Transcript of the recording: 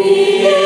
be